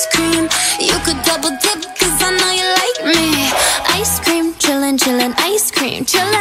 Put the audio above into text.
ice cream. You could double dip, cause I know you like me. Ice cream, chillin', chillin', ice cream, chillin'.